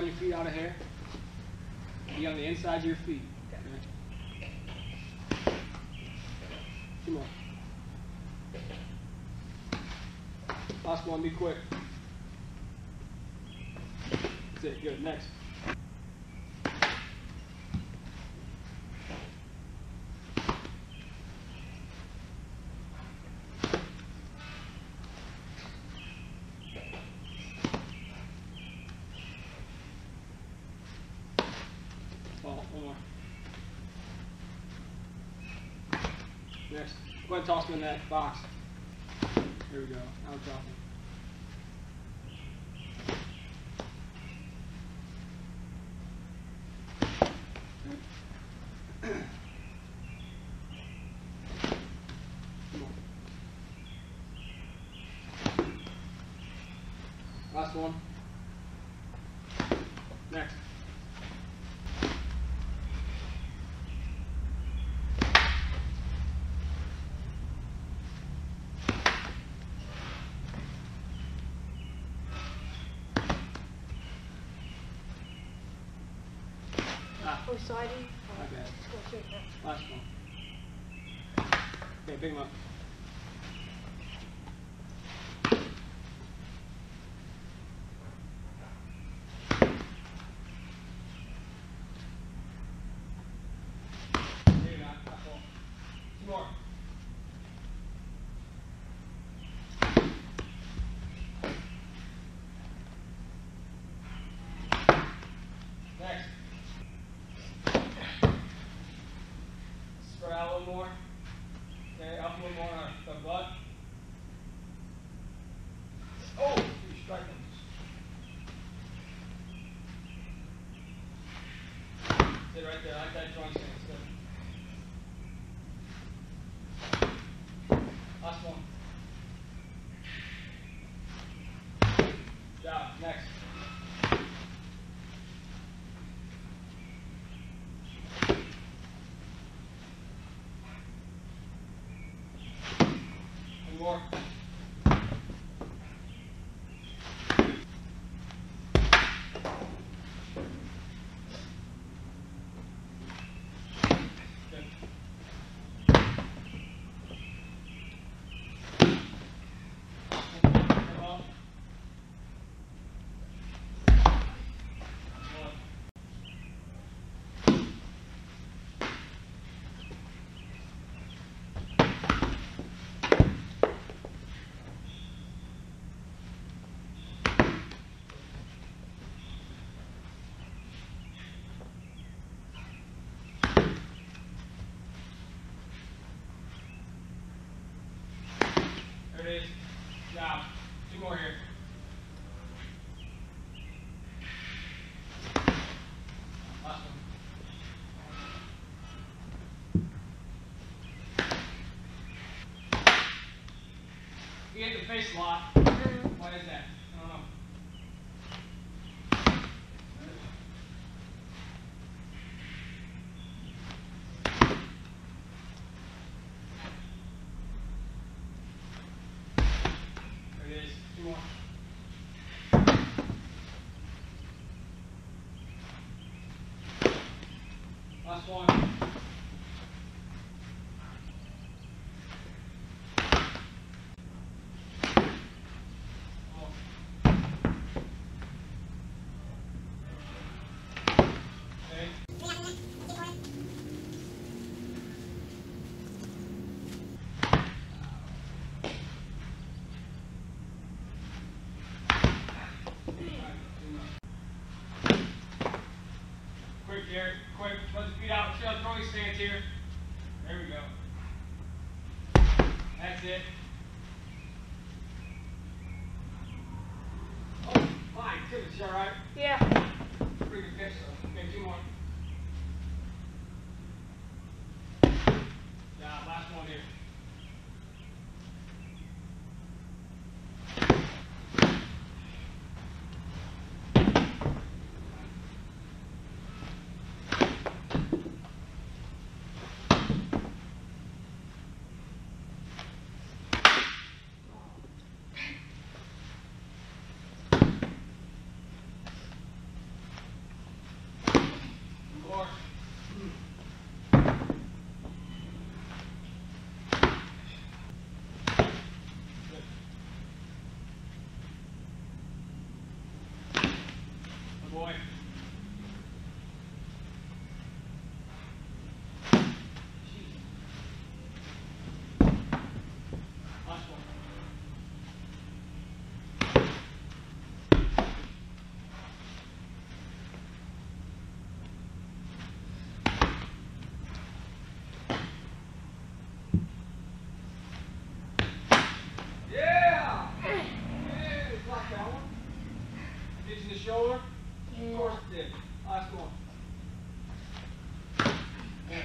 Widen your feet out of here. Be on the inside of your feet. Okay. Two more. Last one, be quick. That's it, good. Next. Oh, one more. Next. Go ahead and toss them in that box. There we go. Now drop. Come. Last one. Next. Sliding? my bad. Let's go straight now. Last one. Okay, pick 'em up. There you go. That's all. Two more. Next. Spread out a little more. Okay, up a little more on the butt. Oh, you're striking. Sit right there, like that joint stance. Good. Last one. Job. Next. One more. Good. Come up. One. There it is. Now, two more here. Last one. You hit the face lot. Why is that? I don't know. There it is. Two more. Last one. Oh. Okay. Quick, Garrett, quick, let the feet out, shove throwing stance here. There we go. That's it. Oh, fine, good, you all right? Yeah. Pretty good catch though. Shoulder? Yeah. Of course it did. Last one. Yeah.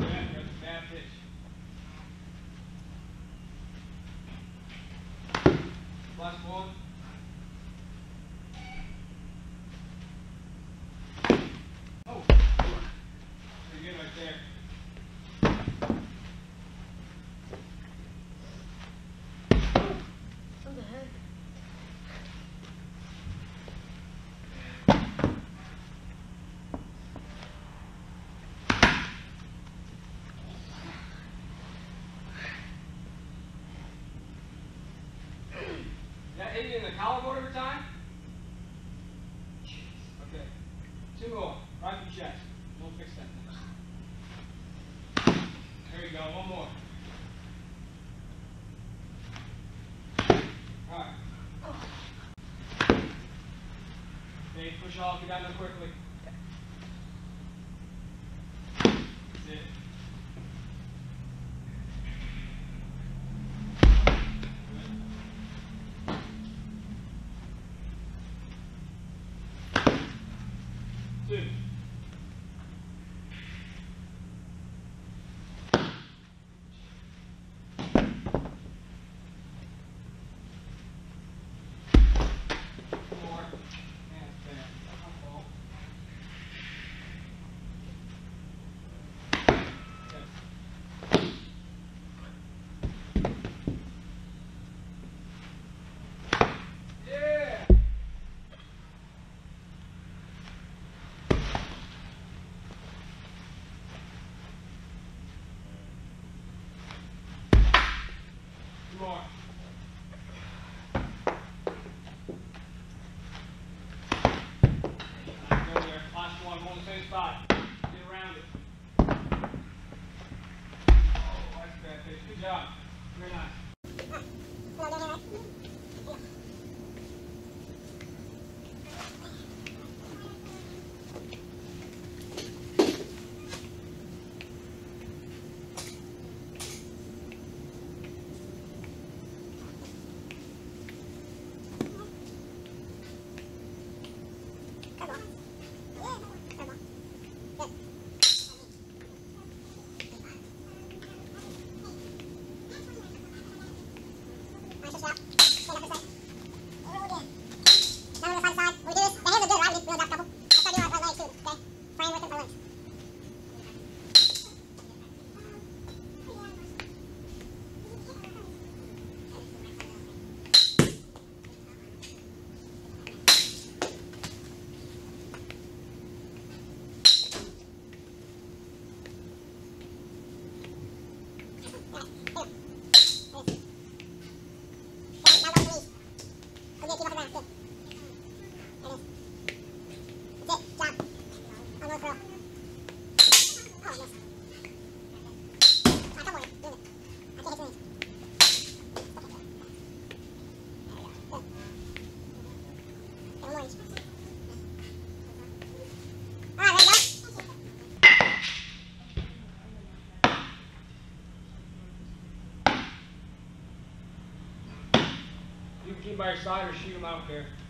Yeah, that's a bad pitch. Last one. Oh, pretty good right there. What the heck? You in the time? Okay. Two more. Right the chest. We'll fix that. There you go. One more. Alright. Okay, push off. Get down there quickly. That's it. Good. Two. Four. And bam. Ball. Okay. Yeah. Two more. Go there. Hold the same spot. Get around it. Oh, that's bad pitch. Good job. Very nice. By side or shoot them out there. What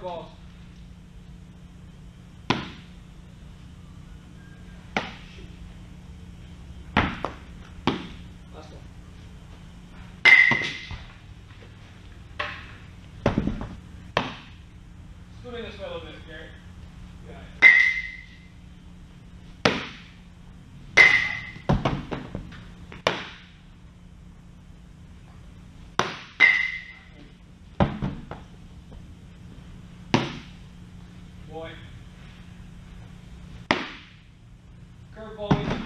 Curveballs. volume